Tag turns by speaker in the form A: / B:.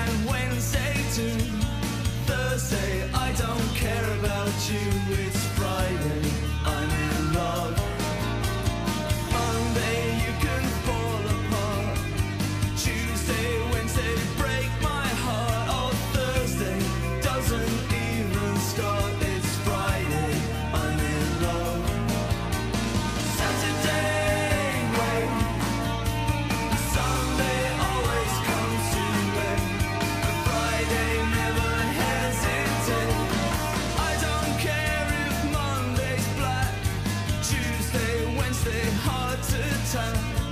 A: and Wednesday to Thursday. I don't care about you. they hard to tell.